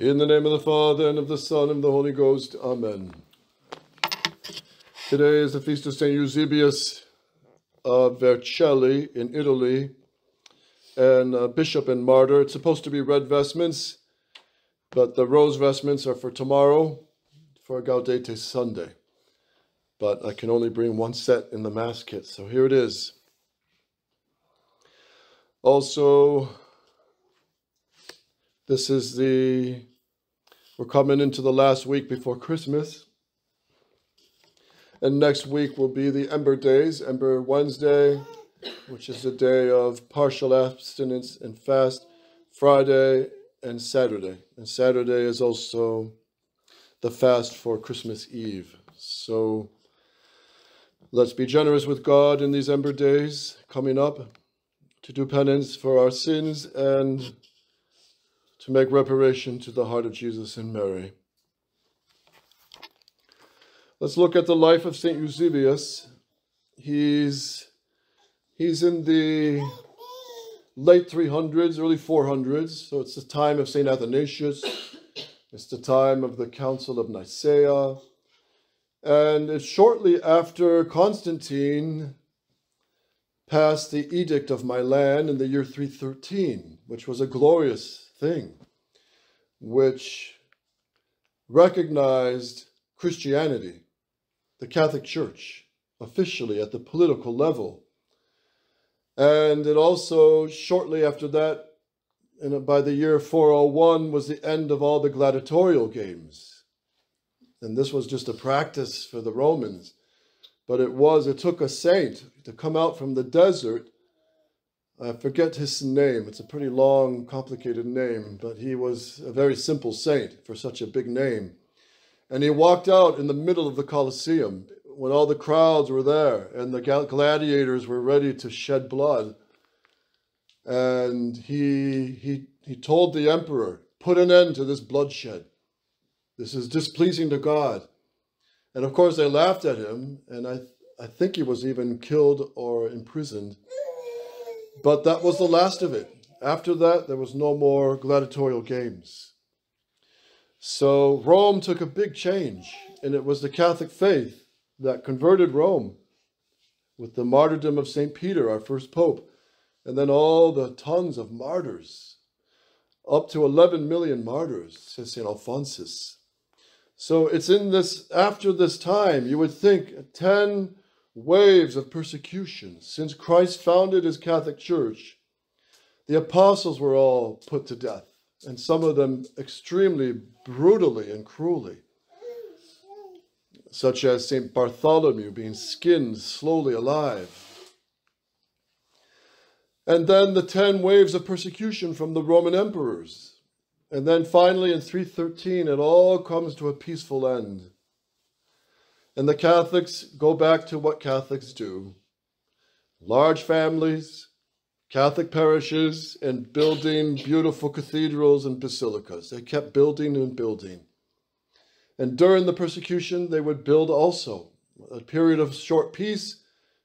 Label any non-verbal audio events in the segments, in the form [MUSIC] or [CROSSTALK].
In the name of the Father, and of the Son, and of the Holy Ghost. Amen. Today is the feast of St. Eusebius of Vercelli in Italy, and bishop and martyr. It's supposed to be red vestments, but the rose vestments are for tomorrow, for Gaudete Sunday. But I can only bring one set in the Mass kit, so here it is. Also, this is the, we're coming into the last week before Christmas. And next week will be the Ember Days, Ember Wednesday, which is a day of partial abstinence and fast, Friday and Saturday. And Saturday is also the fast for Christmas Eve. So let's be generous with God in these Ember Days coming up to do penance for our sins and to make reparation to the heart of Jesus and Mary. Let's look at the life of St. Eusebius. He's, he's in the late 300s, early 400s, so it's the time of St. Athanasius. It's the time of the Council of Nicaea. And it's shortly after Constantine passed the Edict of Milan in the year 313, which was a glorious thing, which recognized Christianity, the Catholic Church, officially at the political level. And it also, shortly after that, and by the year 401, was the end of all the gladiatorial games. And this was just a practice for the Romans. But it was, it took a saint to come out from the desert I forget his name. It's a pretty long, complicated name, but he was a very simple saint for such a big name. And he walked out in the middle of the Colosseum when all the crowds were there and the gladiators were ready to shed blood. And he, he, he told the emperor, put an end to this bloodshed. This is displeasing to God. And of course, they laughed at him, and I, I think he was even killed or imprisoned. But that was the last of it. After that, there was no more gladiatorial games. So Rome took a big change, and it was the Catholic faith that converted Rome with the martyrdom of St. Peter, our first pope, and then all the tons of martyrs, up to 11 million martyrs, says St. Alphonsus. So it's in this, after this time, you would think 10 waves of persecution. Since Christ founded his Catholic Church, the apostles were all put to death, and some of them extremely brutally and cruelly, such as St. Bartholomew being skinned slowly alive. And then the 10 waves of persecution from the Roman emperors. And then finally in 313, it all comes to a peaceful end. And the Catholics go back to what Catholics do large families, Catholic parishes, and building beautiful cathedrals and basilicas. They kept building and building. And during the persecution, they would build also. A period of short peace,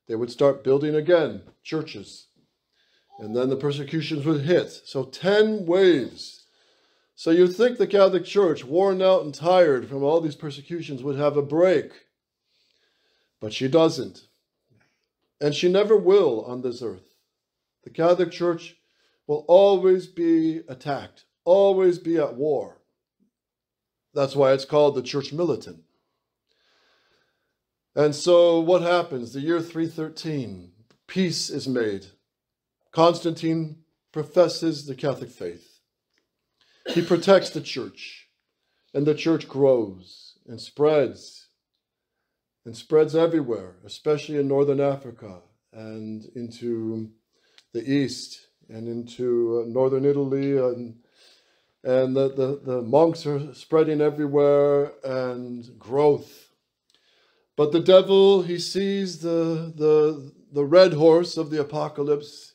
they would start building again churches. And then the persecutions would hit. So 10 waves. So you'd think the Catholic Church, worn out and tired from all these persecutions, would have a break but she doesn't. And she never will on this earth. The Catholic Church will always be attacked, always be at war. That's why it's called the Church Militant. And so what happens? The year 313, peace is made. Constantine professes the Catholic faith. He protects the church, and the church grows and spreads and spreads everywhere, especially in northern Africa and into the east and into uh, northern Italy. And, and the, the, the monks are spreading everywhere and growth. But the devil, he sees the, the, the red horse of the apocalypse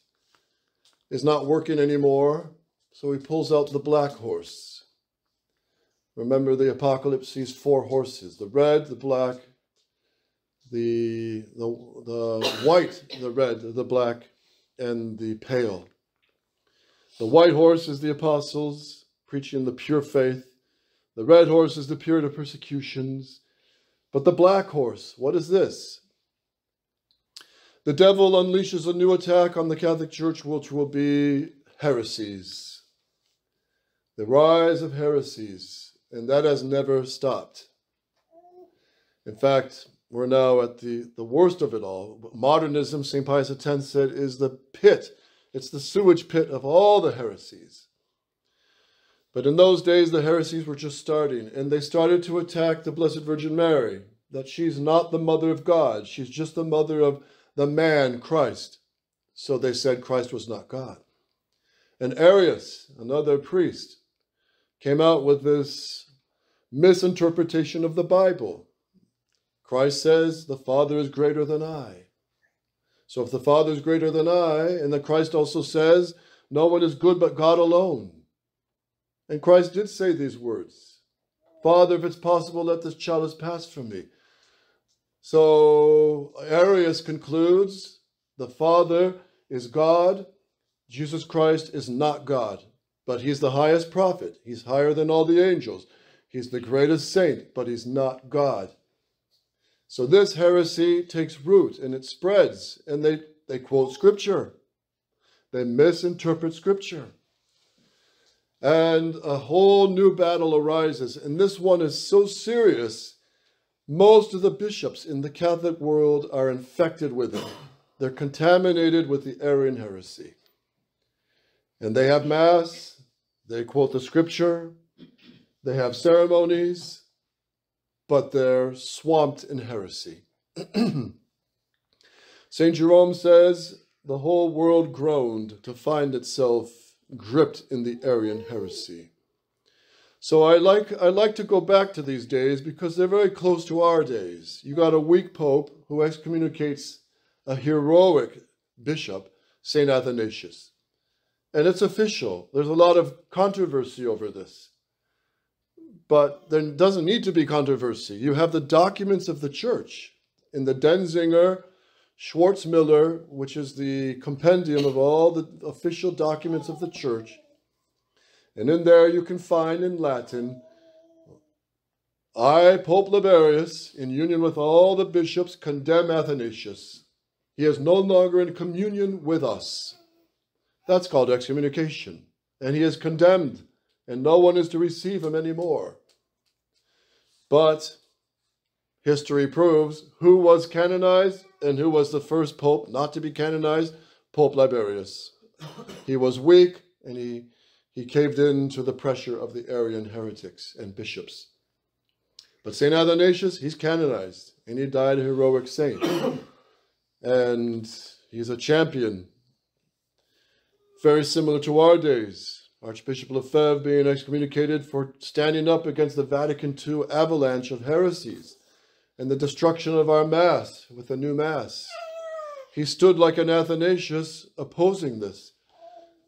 is not working anymore, so he pulls out the black horse. Remember, the apocalypse sees four horses the red, the black, the, the, the white, the red, the black, and the pale. The white horse is the apostles, preaching the pure faith. The red horse is the period of persecutions. But the black horse, what is this? The devil unleashes a new attack on the Catholic Church, which will be heresies. The rise of heresies, and that has never stopped. In fact, we're now at the, the worst of it all. Modernism, St. Pius X said, is the pit, it's the sewage pit of all the heresies. But in those days, the heresies were just starting, and they started to attack the Blessed Virgin Mary, that she's not the mother of God, she's just the mother of the man, Christ. So they said Christ was not God. And Arius, another priest, came out with this misinterpretation of the Bible. Christ says, The Father is greater than I. So if the Father is greater than I, and the Christ also says, No one is good but God alone. And Christ did say these words Father, if it's possible, let this chalice pass from me. So Arius concludes the Father is God, Jesus Christ is not God, but he's the highest prophet. He's higher than all the angels. He's the greatest saint, but he's not God. So this heresy takes root and it spreads, and they, they quote scripture. They misinterpret scripture. And a whole new battle arises. And this one is so serious most of the bishops in the Catholic world are infected with it. They're contaminated with the Arian heresy. And they have Mass, they quote the scripture, they have ceremonies, but they're swamped in heresy. [CLEARS THROAT] St. Jerome says the whole world groaned to find itself gripped in the Arian heresy. So I like I like to go back to these days because they're very close to our days. You got a weak pope who excommunicates a heroic bishop, Saint Athanasius. And it's official. There's a lot of controversy over this. But there doesn't need to be controversy. You have the documents of the church in the Denzinger Schwarzmüller, which is the compendium of all the official documents of the church. And in there you can find in Latin, I, Pope Liberius, in union with all the bishops, condemn Athanasius. He is no longer in communion with us. That's called excommunication. And he is condemned, and no one is to receive him anymore. But history proves who was canonized and who was the first pope not to be canonized? Pope Liberius. He was weak and he he caved in to the pressure of the Arian heretics and bishops. But St. Athanasius, he's canonized, and he died a heroic saint. [COUGHS] and he's a champion, very similar to our days. Archbishop Lefebvre being excommunicated for standing up against the Vatican II avalanche of heresies and the destruction of our Mass with the new Mass. He stood like an Athanasius opposing this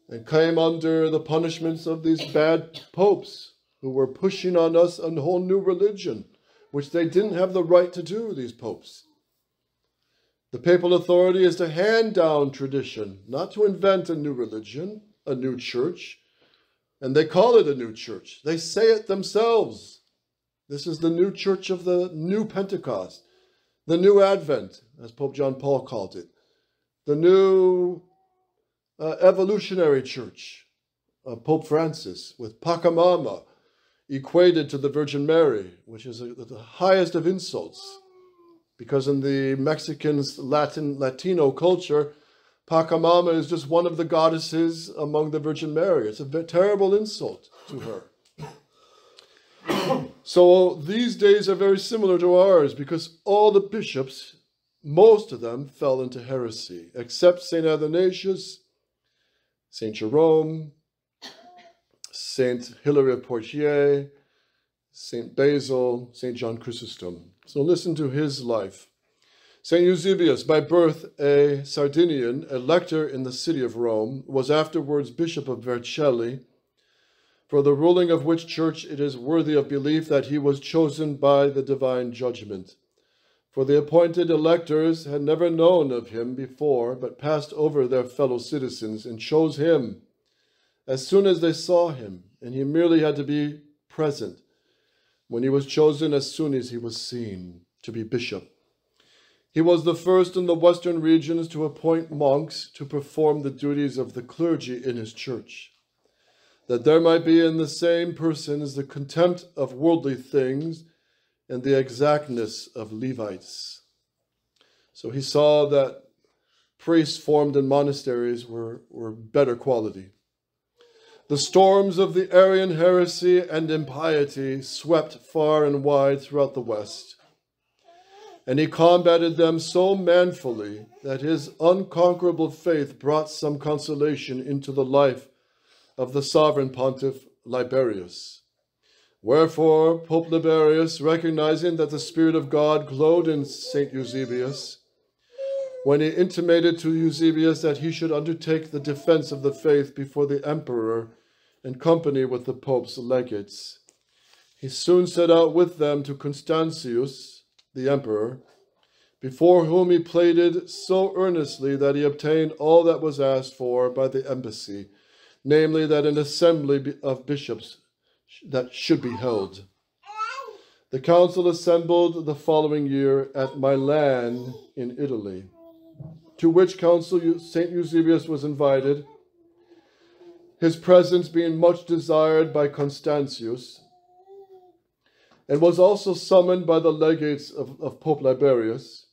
and came under the punishments of these bad popes who were pushing on us a whole new religion, which they didn't have the right to do, these popes. The papal authority is to hand down tradition, not to invent a new religion, a new church. And they call it a new church. They say it themselves. This is the new church of the new Pentecost, the new Advent, as Pope John Paul called it, the new uh, evolutionary church, uh, Pope Francis, with Pachamama equated to the Virgin Mary, which is a, the highest of insults. Because in the Mexican Latin Latino culture, Pachamama is just one of the goddesses among the Virgin Mary. It's a terrible insult to her. [COUGHS] so these days are very similar to ours because all the bishops, most of them, fell into heresy, except St. Athanasius Saint Jerome, Saint Hilary of Poitiers, Saint Basil, Saint John Chrysostom. So listen to his life. Saint Eusebius, by birth a Sardinian, a lector in the city of Rome, was afterwards Bishop of Vercelli, for the ruling of which church it is worthy of belief that he was chosen by the divine judgment for the appointed electors had never known of him before, but passed over their fellow citizens and chose him as soon as they saw him, and he merely had to be present when he was chosen as soon as he was seen to be bishop. He was the first in the western regions to appoint monks to perform the duties of the clergy in his church, that there might be in the same person persons the contempt of worldly things and the exactness of Levites. So he saw that priests formed in monasteries were, were better quality. The storms of the Arian heresy and impiety swept far and wide throughout the West, and he combated them so manfully that his unconquerable faith brought some consolation into the life of the sovereign pontiff Liberius. Wherefore, Pope Liberius, recognizing that the Spirit of God glowed in St. Eusebius, when he intimated to Eusebius that he should undertake the defense of the faith before the emperor in company with the Pope's legates. He soon set out with them to Constantius, the emperor, before whom he pleaded so earnestly that he obtained all that was asked for by the embassy, namely that an assembly of bishops that should be held. The council assembled the following year at Milan in Italy to which council St. Eusebius was invited, his presence being much desired by Constantius, and was also summoned by the legates of, of Pope Liberius.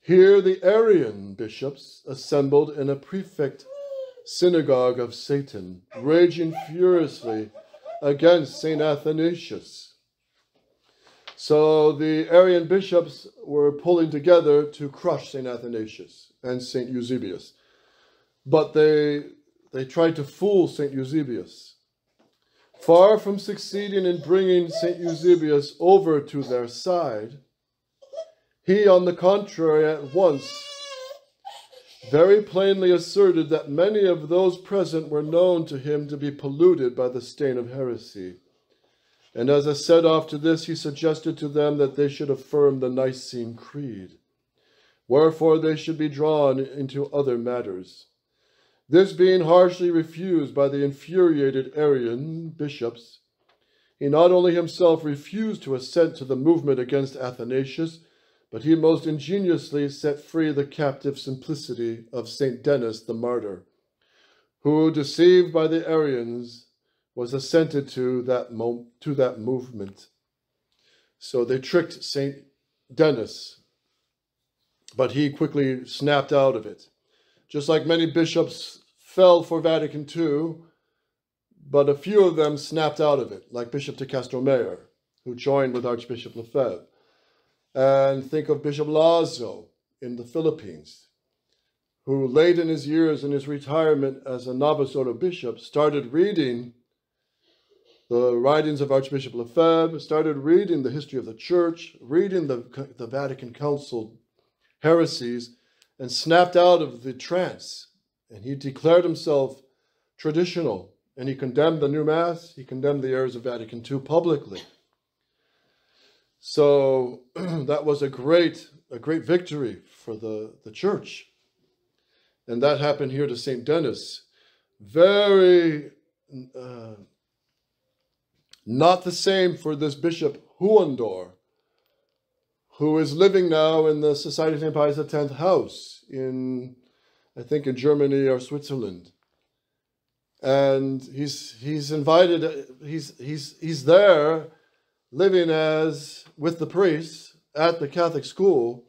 Here the Arian bishops assembled in a prefect synagogue of Satan, raging furiously against St. Athanasius so the Arian bishops were pulling together to crush St. Athanasius and St. Eusebius. But they, they tried to fool St. Eusebius. Far from succeeding in bringing St. Eusebius over to their side, he, on the contrary, at once very plainly asserted that many of those present were known to him to be polluted by the stain of heresy and as a set off to this, he suggested to them that they should affirm the Nicene Creed. Wherefore they should be drawn into other matters. This being harshly refused by the infuriated Arian bishops, he not only himself refused to assent to the movement against Athanasius, but he most ingeniously set free the captive simplicity of St. Denis the martyr, who, deceived by the Arians, was assented to that, to that movement. So they tricked St. Denis, but he quickly snapped out of it. Just like many bishops fell for Vatican II, but a few of them snapped out of it, like Bishop de Castro Mayer, who joined with Archbishop Lefebvre. And think of Bishop Lazo in the Philippines, who late in his years in his retirement as a Novus Ordo bishop started reading the writings of Archbishop Lefebvre, started reading the history of the church, reading the, the Vatican Council heresies, and snapped out of the trance. And he declared himself traditional, and he condemned the new Mass, he condemned the errors of Vatican II publicly. So [CLEARS THROAT] that was a great, a great victory for the, the church. And that happened here to St. Denis. Very uh, not the same for this Bishop Huonder, who is living now in the Society of St. Pius X house in, I think, in Germany or Switzerland. And he's, he's invited, he's, he's, he's there living as with the priests at the Catholic school,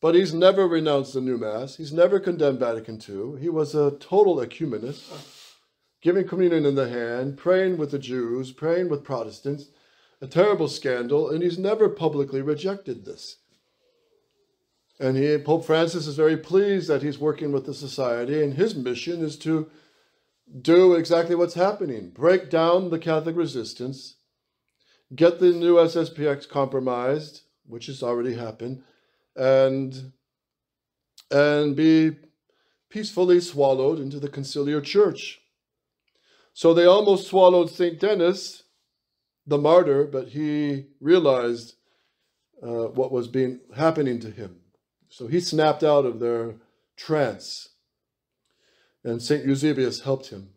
but he's never renounced the new Mass. He's never condemned Vatican II. He was a total ecumenist giving communion in the hand, praying with the Jews, praying with Protestants, a terrible scandal, and he's never publicly rejected this. And he, Pope Francis is very pleased that he's working with the society, and his mission is to do exactly what's happening break down the Catholic resistance, get the new SSPX compromised, which has already happened, and, and be peacefully swallowed into the conciliar church. So they almost swallowed St. Denis, the martyr, but he realized uh, what was being happening to him. So he snapped out of their trance, and St. Eusebius helped him.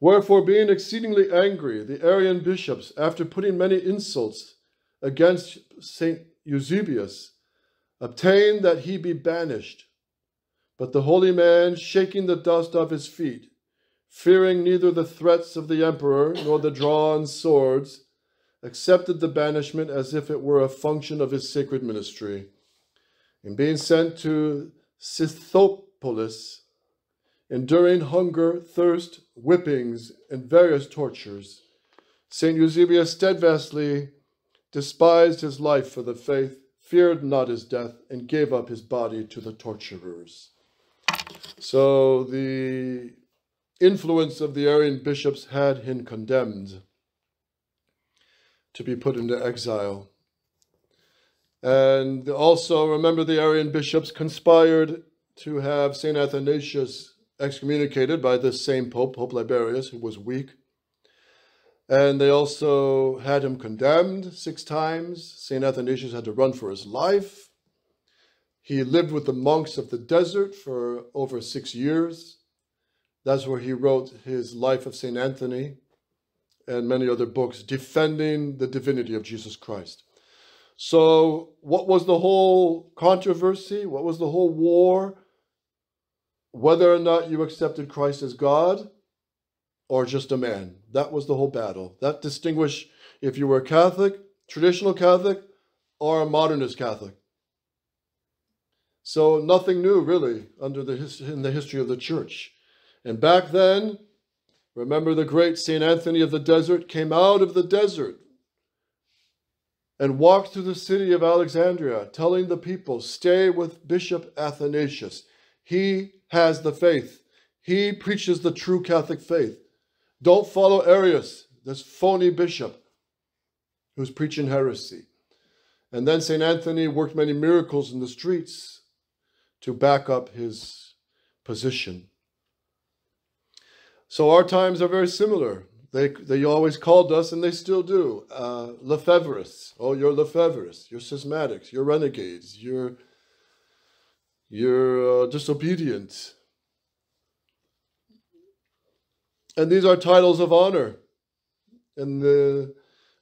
Wherefore, being exceedingly angry, the Arian bishops, after putting many insults against St. Eusebius, obtained that he be banished. But the holy man, shaking the dust off his feet, fearing neither the threats of the emperor nor the drawn swords, accepted the banishment as if it were a function of his sacred ministry. In being sent to Scythopolis, enduring hunger, thirst, whippings, and various tortures, St. Eusebius steadfastly despised his life for the faith, feared not his death, and gave up his body to the torturers. So the influence of the Arian bishops had him condemned to be put into exile. And also, remember, the Arian bishops conspired to have St. Athanasius excommunicated by this same Pope, Pope Liberius, who was weak. And they also had him condemned six times. St. Athanasius had to run for his life. He lived with the monks of the desert for over six years. That's where he wrote his Life of St. Anthony and many other books defending the divinity of Jesus Christ. So, what was the whole controversy? What was the whole war? Whether or not you accepted Christ as God or just a man. That was the whole battle. That distinguished if you were a Catholic, traditional Catholic, or a modernist Catholic. So nothing new really under the in the history of the church. And back then, Remember the great St. Anthony of the desert came out of the desert and walked through the city of Alexandria, telling the people, Stay with Bishop Athanasius. He has the faith. He preaches the true Catholic faith. Don't follow Arius, this phony bishop who's preaching heresy. And then St. Anthony worked many miracles in the streets to back up his position. So our times are very similar. They, they always called us, and they still do, uh, Lefebvrists. Oh, you're Lefebvrists. You're schismatics. You're renegades. You're, you're uh, disobedient. And these are titles of honor. And the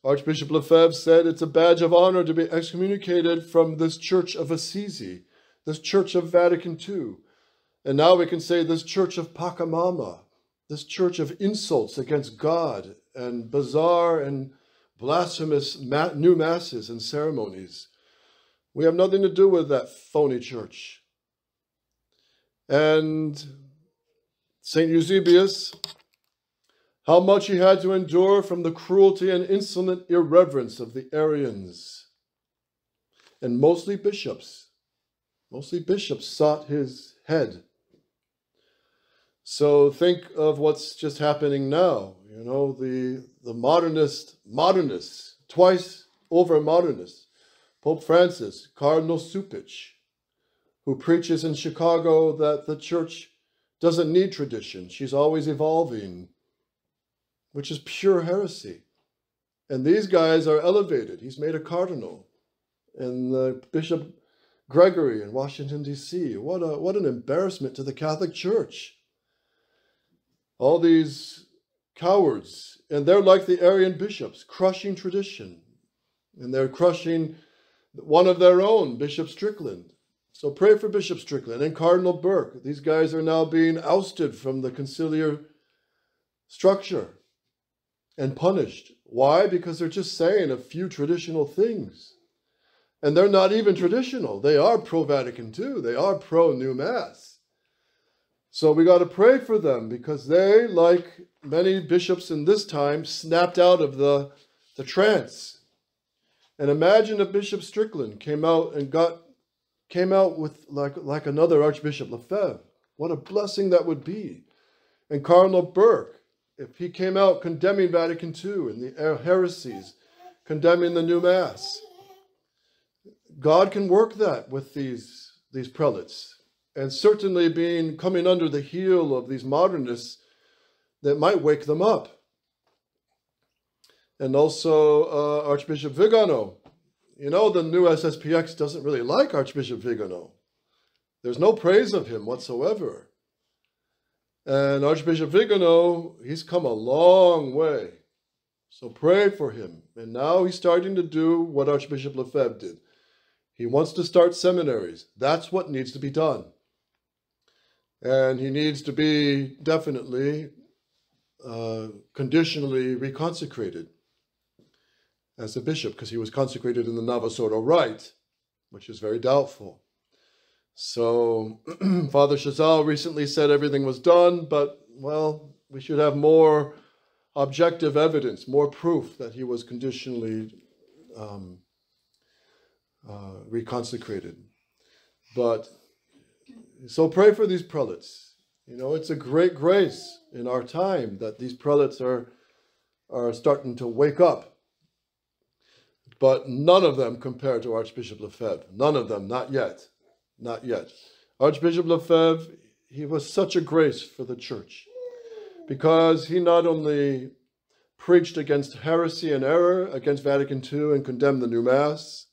Archbishop Lefebvre said it's a badge of honor to be excommunicated from this Church of Assisi, this Church of Vatican II. And now we can say this Church of Pachamama, this church of insults against God and bizarre and blasphemous new masses and ceremonies. We have nothing to do with that phony church. And St. Eusebius, how much he had to endure from the cruelty and insolent irreverence of the Arians. And mostly bishops, mostly bishops sought his head so think of what's just happening now. You know, the, the modernist, modernists, twice over modernists, Pope Francis, Cardinal Cupich, who preaches in Chicago that the church doesn't need tradition. She's always evolving, which is pure heresy. And these guys are elevated. He's made a cardinal. And uh, Bishop Gregory in Washington, D.C. What, a, what an embarrassment to the Catholic Church all these cowards, and they're like the Arian bishops, crushing tradition. And they're crushing one of their own, Bishop Strickland. So pray for Bishop Strickland and Cardinal Burke. These guys are now being ousted from the conciliar structure and punished. Why? Because they're just saying a few traditional things. And they're not even traditional. They are pro Vatican II, they are pro New Mass. So we got to pray for them because they, like many bishops in this time, snapped out of the, the trance. And imagine if Bishop Strickland came out and got came out with like like another Archbishop Lefebvre. What a blessing that would be. And Cardinal Burke, if he came out condemning Vatican II and the heresies, condemning the new Mass. God can work that with these, these prelates and certainly being coming under the heel of these modernists that might wake them up. And also uh, Archbishop Vigano. You know, the new SSPX doesn't really like Archbishop Vigano. There's no praise of him whatsoever. And Archbishop Vigano, he's come a long way. So pray for him. And now he's starting to do what Archbishop Lefebvre did. He wants to start seminaries. That's what needs to be done. And he needs to be definitely uh, conditionally reconsecrated as a bishop because he was consecrated in the Novus Ordo rite, which is very doubtful. So [CLEARS THROAT] Father Chazal recently said everything was done, but well, we should have more objective evidence, more proof that he was conditionally um, uh, reconsecrated. But so pray for these prelates. You know, it's a great grace in our time that these prelates are are starting to wake up. But none of them compare to Archbishop Lefebvre. None of them, not yet. Not yet. Archbishop Lefebvre, he was such a grace for the church because he not only preached against heresy and error, against Vatican II, and condemned the new Mass,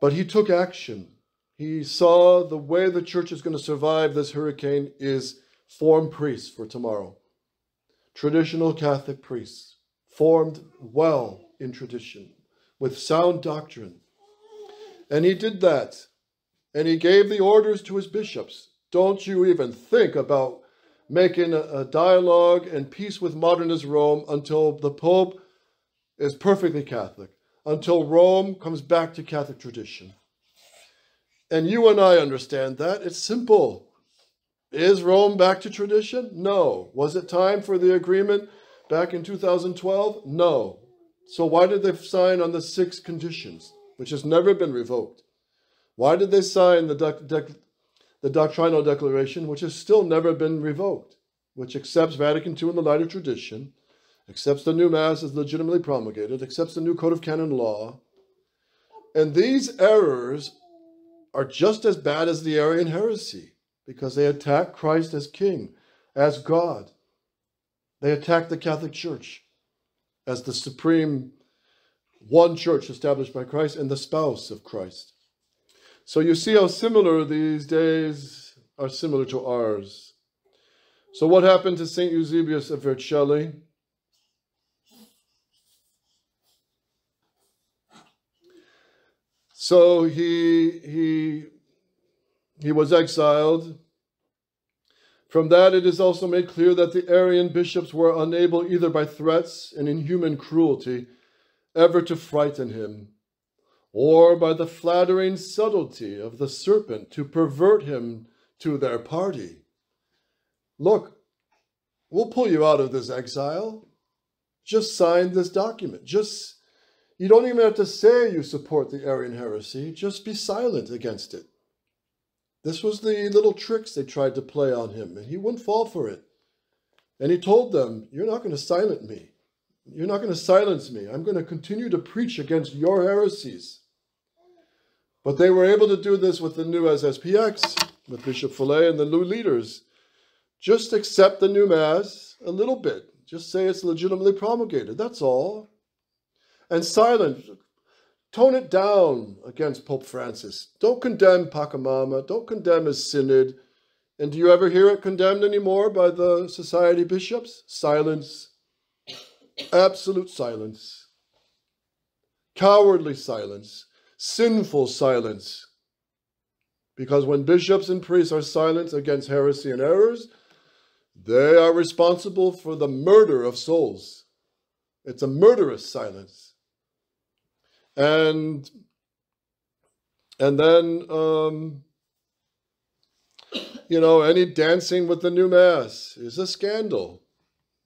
but he took action. He saw the way the church is going to survive this hurricane is form priests for tomorrow. Traditional Catholic priests, formed well in tradition, with sound doctrine. And he did that. And he gave the orders to his bishops. Don't you even think about making a, dialogue and peace with modernist Rome until the Pope is perfectly Catholic, until Rome comes back to Catholic tradition. And you and I understand that. It's simple. Is Rome back to tradition? No. Was it time for the agreement back in 2012? No. So why did they sign on the six conditions, which has never been revoked? Why did they sign the, the doctrinal declaration, which has still never been revoked, which accepts Vatican II in the light of tradition, accepts the new Mass as legitimately promulgated, accepts the new Code of Canon Law? And these errors are just as bad as the Arian heresy because they attack Christ as king, as God. They attack the Catholic Church as the supreme one church established by Christ and the spouse of Christ. So you see how similar these days are similar to ours. So what happened to St. Eusebius of Vercelli? So he, he, he was exiled. From that, it is also made clear that the Arian bishops were unable, either by threats and inhuman cruelty, ever to frighten him, or by the flattering subtlety of the serpent to pervert him to their party. Look, we'll pull you out of this exile. Just sign this document. Just you don't even have to say you support the Arian heresy, just be silent against it. This was the little tricks they tried to play on him, and he wouldn't fall for it. And he told them, You're not going to silence me. You're not going to silence me. I'm going to continue to preach against your heresies. But they were able to do this with the new SSPX, with Bishop Fellay and the new leaders. Just accept the new Mass a little bit. Just say it's legitimately promulgated. That's all and silent. Tone it down against Pope Francis. Don't condemn Pachamama. Don't condemn his synod. And do you ever hear it condemned anymore by the society bishops? Silence. Absolute silence. Cowardly silence. Sinful silence. Because when bishops and priests are silent against heresy and errors, they are responsible for the murder of souls. It's a murderous silence and and then um, you know any dancing with the new mass is a scandal.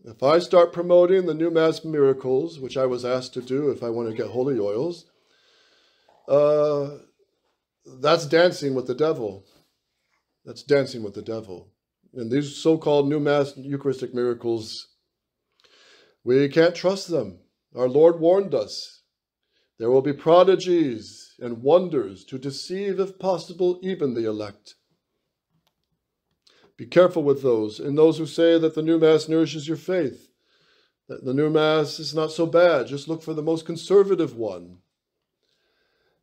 If i start promoting the new mass miracles which i was asked to do if i want to get holy oils uh, that's dancing with the devil. That's dancing with the devil. And these so-called new mass eucharistic miracles we can't trust them. Our lord warned us there will be prodigies and wonders to deceive, if possible, even the elect. Be careful with those, and those who say that the new Mass nourishes your faith. That the new Mass is not so bad. Just look for the most conservative one.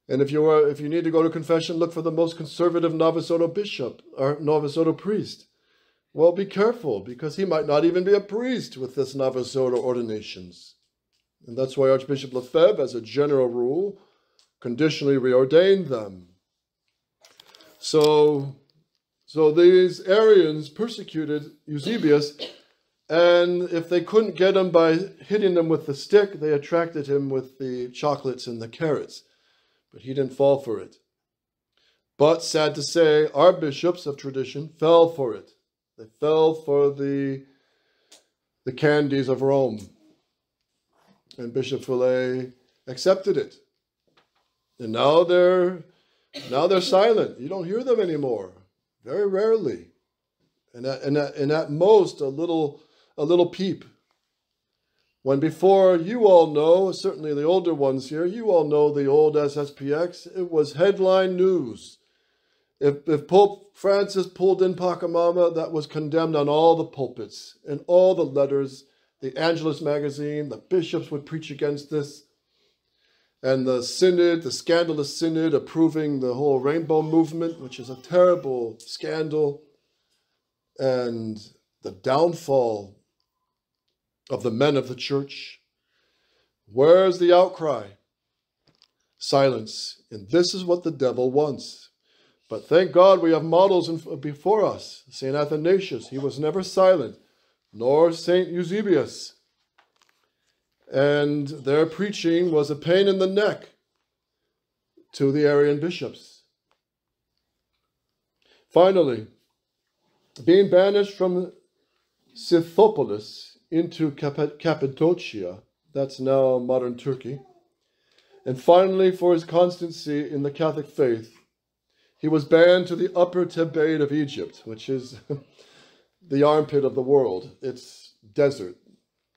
And if you are, if you need to go to confession, look for the most conservative Novus Ordo bishop or Novus Ordo priest. Well, be careful, because he might not even be a priest with this Novus Ordo ordinations. And that's why Archbishop Lefebvre, as a general rule, conditionally reordained them. So, so these Arians persecuted Eusebius, and if they couldn't get him by hitting them with the stick, they attracted him with the chocolates and the carrots. But he didn't fall for it. But sad to say, our bishops of tradition fell for it. They fell for the, the candies of Rome. And Bishop Fellay accepted it. And now they're now they're silent. You don't hear them anymore. Very rarely. And at, and at, and at most a little a little peep. When before you all know, certainly the older ones here, you all know the old SSPX, it was headline news. If, if Pope Francis pulled in Pachamama, that was condemned on all the pulpits and all the letters. The Angelus magazine, the bishops would preach against this. And the synod, the scandalous synod approving the whole rainbow movement, which is a terrible scandal. And the downfall of the men of the church. Where's the outcry? Silence. And this is what the devil wants. But thank God we have models before us. St. Athanasius, he was never silent, nor St. Eusebius. And their preaching was a pain in the neck to the Arian bishops. Finally, being banished from Scythopolis into Cappadocia, that's now modern Turkey, and finally for his constancy in the Catholic faith, he was banned to the upper Thebaid of Egypt, which is [LAUGHS] the armpit of the world. It's desert,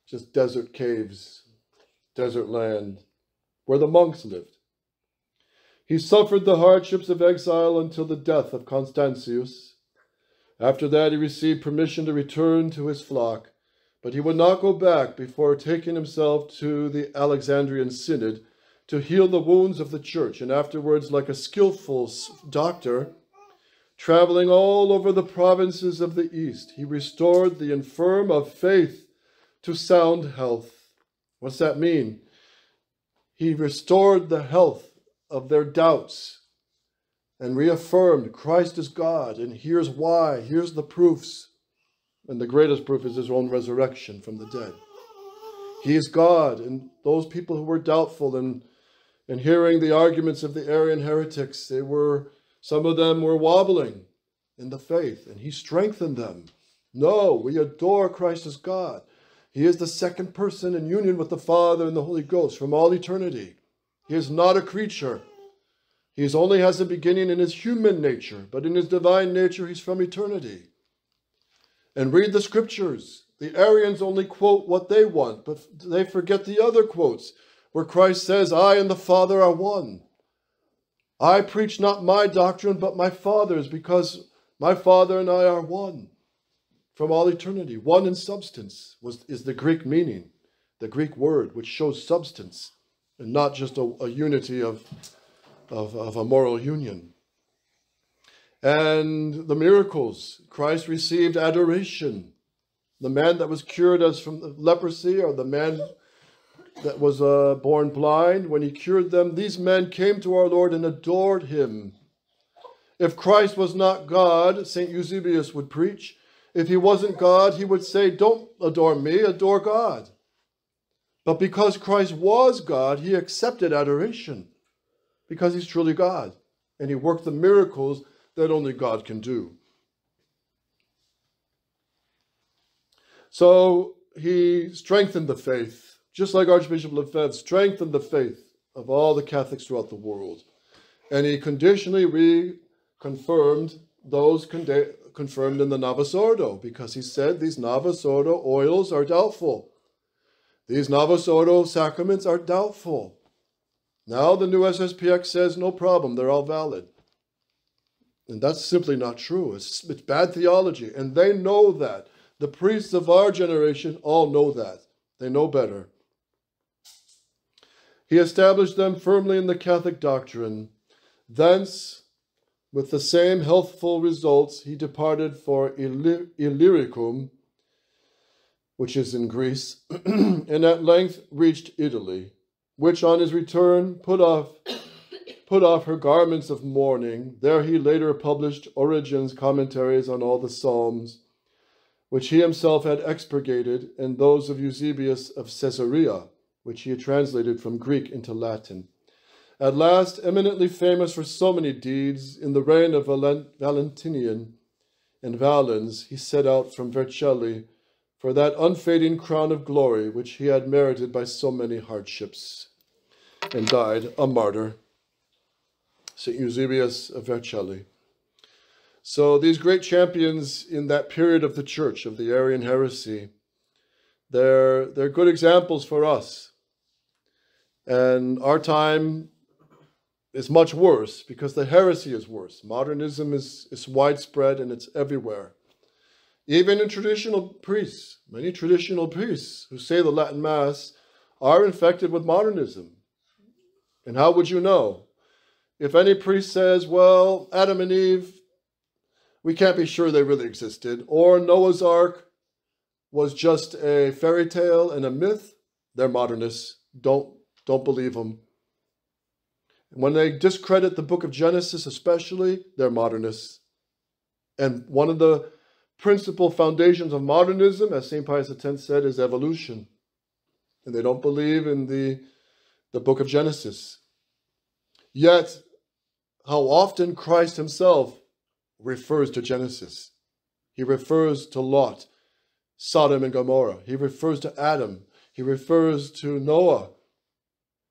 just desert caves, desert land, where the monks lived. He suffered the hardships of exile until the death of Constantius. After that, he received permission to return to his flock, but he would not go back before taking himself to the Alexandrian Synod to heal the wounds of the church, and afterwards, like a skillful doctor, traveling all over the provinces of the East, he restored the infirm of faith to sound health. What's that mean? He restored the health of their doubts and reaffirmed Christ is God, and here's why, here's the proofs. And the greatest proof is his own resurrection from the dead. He is God, and those people who were doubtful and and hearing the arguments of the Arian heretics, they were, some of them were wobbling in the faith, and he strengthened them. No, we adore Christ as God. He is the second person in union with the Father and the Holy Ghost from all eternity. He is not a creature. He only has a beginning in his human nature, but in his divine nature, he's from eternity. And read the scriptures. The Arians only quote what they want, but they forget the other quotes where Christ says, I and the Father are one. I preach not my doctrine, but my Father's, because my Father and I are one from all eternity. One in substance was, is the Greek meaning, the Greek word, which shows substance and not just a, a unity of, of, of a moral union. And the miracles, Christ received adoration. The man that was cured as from the leprosy, or the man that was uh, born blind, when he cured them, these men came to our Lord and adored him. If Christ was not God, St. Eusebius would preach, if he wasn't God, he would say, Don't adore me, adore God. But because Christ was God, he accepted adoration because he's truly God. And he worked the miracles that only God can do. So he strengthened the faith just like Archbishop Lefebvre strengthened the faith of all the Catholics throughout the world. And he conditionally reconfirmed those confirmed in the Novus Ordo because he said these Novus Ordo oils are doubtful. These Novus Ordo sacraments are doubtful. Now the new SSPX says no problem, they're all valid. And that's simply not true. It's, it's bad theology. And they know that. The priests of our generation all know that. They know better. He established them firmly in the Catholic doctrine. Thence, With the same healthful results, he departed for Illyricum, which is in Greece, [CLEARS THROAT] and at length reached Italy, which on his return put off put off her garments of mourning. There he later published Origen's commentaries on all the Psalms, which he himself had expurgated, and those of Eusebius of Caesarea, which he had translated from Greek into Latin. At last, eminently famous for so many deeds, in the reign of Valentinian and Valens, he set out from Vercelli for that unfading crown of glory which he had merited by so many hardships, and died a martyr. St. Eusebius of Vercelli. So these great champions in that period of the church, of the Arian heresy, they're, they're good examples for us. And our time is much worse because the heresy is worse. Modernism is, is widespread and it's everywhere. Even in traditional priests, many traditional priests who say the Latin Mass are infected with modernism. And how would you know? If any priest says, well, Adam and Eve, we can't be sure they really existed, or Noah's Ark was just a fairy tale and a myth, they're modernists. Don't, don't believe them. When they discredit the book of Genesis, especially, they're modernists. And one of the principal foundations of modernism, as St. Pius X said, is evolution. And they don't believe in the, the book of Genesis. Yet, how often Christ himself refers to Genesis. He refers to Lot, Sodom and Gomorrah. He refers to Adam. He refers to Noah.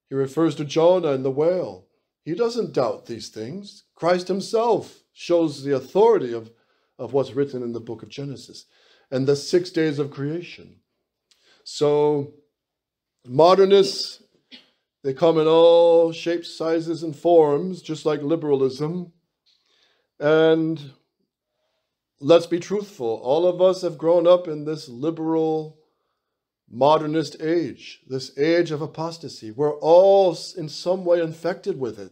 He refers to Jonah and the whale. He doesn't doubt these things. Christ himself shows the authority of, of what's written in the book of Genesis and the six days of creation. So, modernists they come in all shapes, sizes, and forms, just like liberalism. And let's be truthful all of us have grown up in this liberal, modernist age, this age of apostasy. We're all in some way infected with it.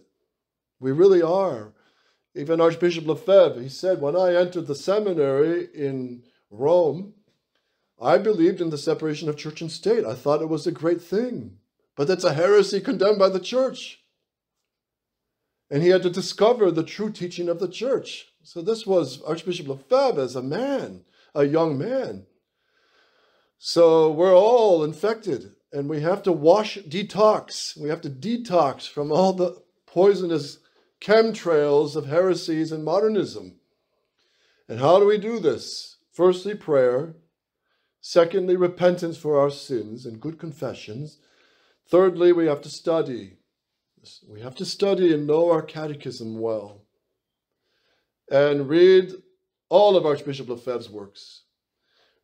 We really are. Even Archbishop Lefebvre, he said, when I entered the seminary in Rome, I believed in the separation of church and state. I thought it was a great thing. But that's a heresy condemned by the church. And he had to discover the true teaching of the church. So this was Archbishop Lefebvre as a man, a young man. So we're all infected and we have to wash, detox. We have to detox from all the poisonous chemtrails of heresies and modernism. And how do we do this? Firstly, prayer. Secondly, repentance for our sins and good confessions. Thirdly, we have to study. We have to study and know our catechism well. And read all of Archbishop Lefebvre's works.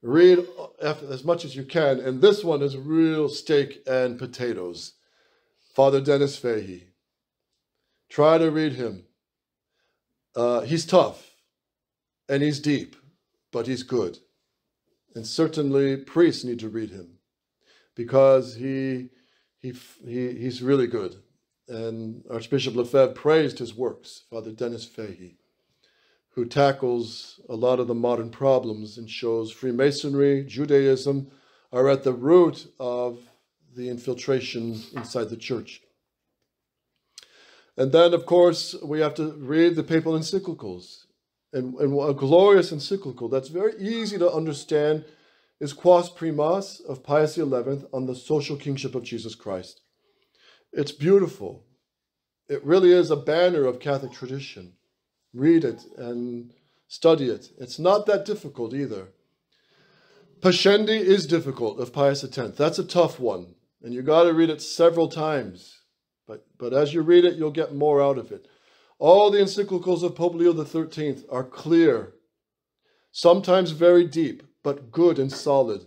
Read as much as you can. And this one is real steak and potatoes. Father Denis Fahey. Try to read him. Uh, he's tough and he's deep, but he's good. And certainly priests need to read him because he he, he, he's really good. And Archbishop Lefebvre praised his works, Father Denis Fahey, who tackles a lot of the modern problems and shows Freemasonry, Judaism are at the root of the infiltration inside the church. And then, of course, we have to read the papal encyclicals. And, and a glorious encyclical that's very easy to understand is Quas Primas of Pius XI on the social kingship of Jesus Christ. It's beautiful. It really is a banner of Catholic tradition. Read it and study it. It's not that difficult either. Pascendi is difficult of Pius X. That's a tough one, and you got to read it several times. But, but as you read it, you'll get more out of it. All the encyclicals of Pope Leo XIII are clear, sometimes very deep, but good and solid,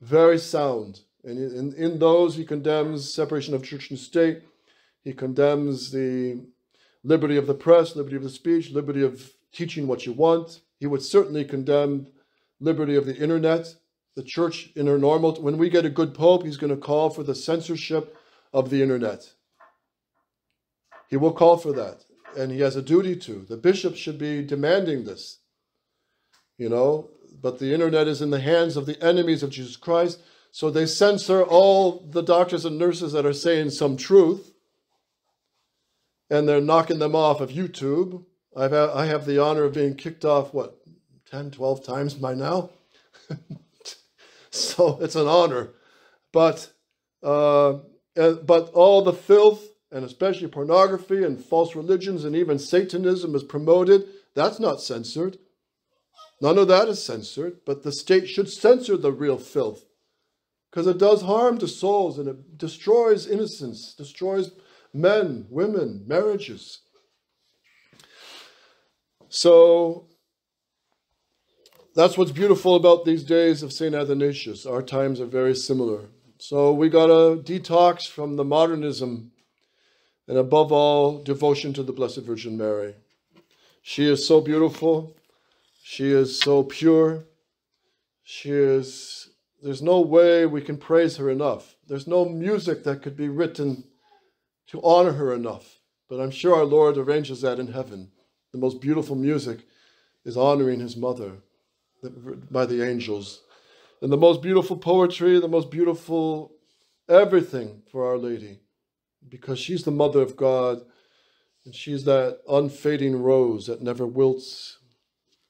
very sound. And in, in those, he condemns separation of church and state. He condemns the liberty of the press, liberty of the speech, liberty of teaching what you want. He would certainly condemn liberty of the internet, the church in her normal. When we get a good pope, he's going to call for the censorship of the internet. He will call for that. and he has a duty to. The bishop should be demanding this, you know, but the internet is in the hands of the enemies of Jesus Christ, so they censor all the doctors and nurses that are saying some truth, and they're knocking them off of YouTube. I've, I have the honor of being kicked off, what, 10, 12 times by now? [LAUGHS] so it's an honor. But, uh, but all the filth, and especially pornography and false religions and even Satanism is promoted, that's not censored. None of that is censored, but the state should censor the real filth because it does harm to souls and it destroys innocence, destroys men, women, marriages. So that's what's beautiful about these days of St. Athanasius. Our times are very similar. So we got to detox from the modernism and above all, devotion to the Blessed Virgin Mary. She is so beautiful. She is so pure. She is, there's no way we can praise her enough. There's no music that could be written to honor her enough. But I'm sure our Lord arranges that in heaven. The most beautiful music is honoring his mother by the angels. And the most beautiful poetry, the most beautiful everything for Our Lady, because she's the mother of God, and she's that unfading rose that never wilts.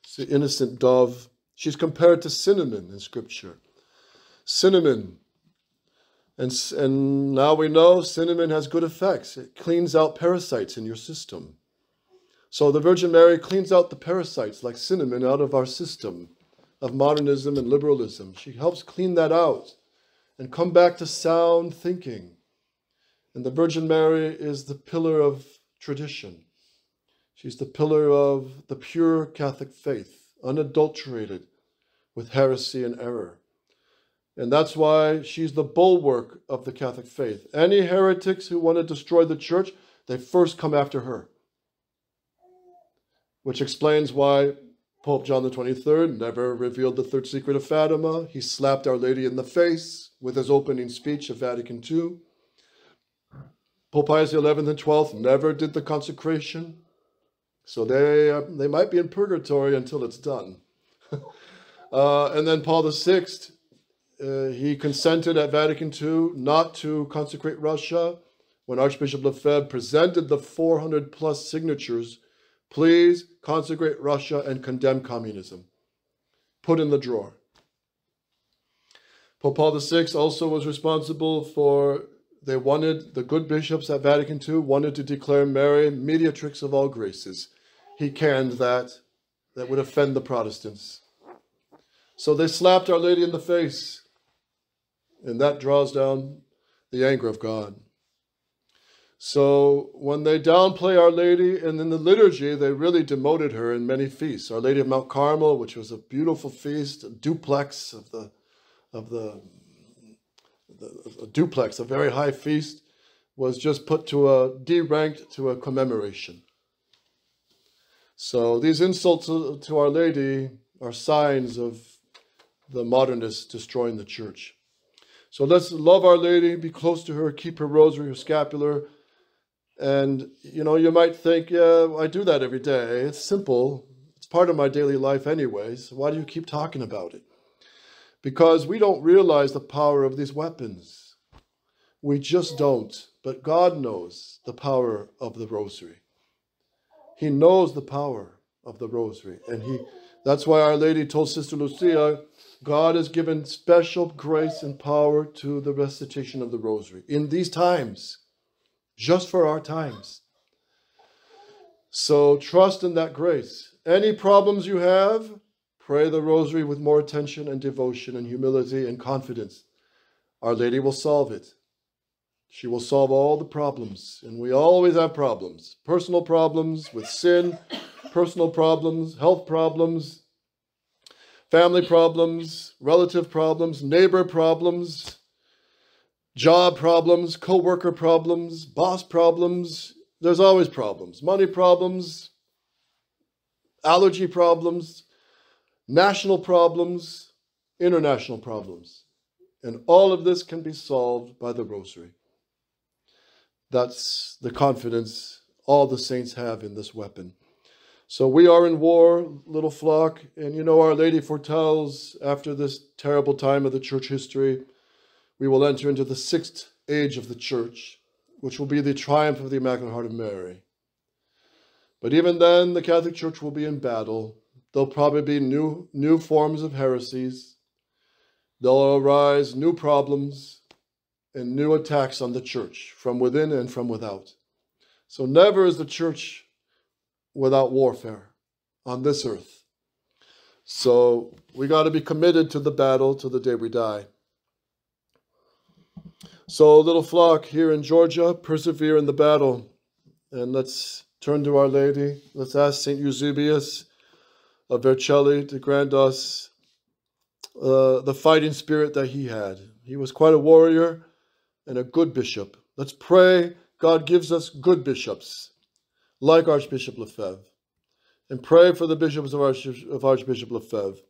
It's the innocent dove. She's compared to cinnamon in Scripture. Cinnamon. And, and now we know cinnamon has good effects. It cleans out parasites in your system. So the Virgin Mary cleans out the parasites like cinnamon out of our system of modernism and liberalism. She helps clean that out and come back to sound thinking. And the Virgin Mary is the pillar of tradition. She's the pillar of the pure Catholic faith, unadulterated with heresy and error. And that's why she's the bulwark of the Catholic faith. Any heretics who want to destroy the church, they first come after her. Which explains why Pope John the 23rd never revealed the third secret of Fatima. He slapped Our Lady in the face with his opening speech of Vatican II. Pope Pius XI and XII never did the consecration. So they, uh, they might be in purgatory until it's done. [LAUGHS] uh, and then Paul VI, uh, he consented at Vatican II not to consecrate Russia when Archbishop Lefebvre presented the 400 plus signatures Please consecrate Russia and condemn communism. Put in the drawer. Pope Paul VI also was responsible for, they wanted, the good bishops at Vatican II wanted to declare Mary mediatrix of all graces. He canned that. That would offend the Protestants. So they slapped Our Lady in the face. And that draws down the anger of God. So when they downplay Our Lady, and in the liturgy, they really demoted her in many feasts. Our Lady of Mount Carmel, which was a beautiful feast, a duplex of the, of the, the a duplex, a very high feast, was just put to a deranked to a commemoration. So these insults to, to Our Lady are signs of the modernists destroying the church. So let's love Our Lady, be close to her, keep her rosary, her scapular, and, you know, you might think, yeah, I do that every day. It's simple. It's part of my daily life anyways. Why do you keep talking about it? Because we don't realize the power of these weapons. We just don't. But God knows the power of the rosary. He knows the power of the rosary. And he that's why Our Lady told Sister Lucia, God has given special grace and power to the recitation of the rosary in these times just for our times. So trust in that grace. Any problems you have, pray the rosary with more attention and devotion and humility and confidence. Our Lady will solve it. She will solve all the problems. And we always have problems personal problems with sin, personal problems, health problems, family problems, relative problems, neighbor problems, job problems, co-worker problems, boss problems. There's always problems. Money problems, allergy problems, national problems, international problems. And all of this can be solved by the rosary. That's the confidence all the saints have in this weapon. So we are in war, little flock, and you know, Our Lady foretells after this terrible time of the church history, we will enter into the sixth age of the church, which will be the triumph of the Immaculate Heart of Mary. But even then, the Catholic Church will be in battle. There'll probably be new, new forms of heresies. There'll arise new problems and new attacks on the church from within and from without. So never is the church without warfare on this earth. So we got to be committed to the battle to the day we die. So, little flock here in Georgia, persevere in the battle. And let's turn to Our Lady. Let's ask St. Eusebius of Vercelli to grant us uh, the fighting spirit that he had. He was quite a warrior and a good bishop. Let's pray God gives us good bishops, like Archbishop Lefebvre. And pray for the bishops of, Arch- of Archbishop Lefebvre,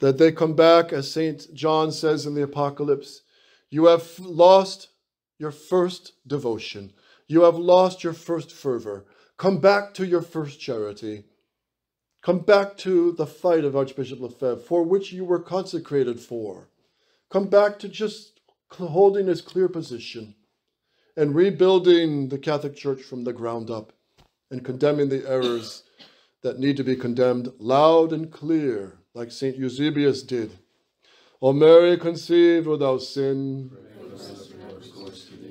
that they come back, as St. John says in the Apocalypse, you have lost your first devotion. You have lost your first fervor. Come back to your first charity. Come back to the fight of Archbishop Lefebvre, for which you were consecrated for. Come back to just holding his clear position and rebuilding the Catholic Church from the ground up and condemning the errors that need to be condemned loud and clear, like St. Eusebius did. O Mary conceived without sin.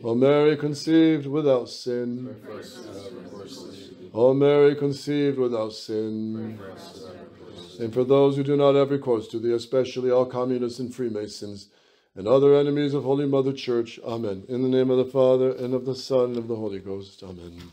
O Mary conceived without sin. O Mary conceived without sin. And for those who do not have recourse to thee, especially all communists and Freemasons and other enemies of Holy Mother Church. Amen. In the name of the Father, and of the Son, and of the Holy Ghost. Amen.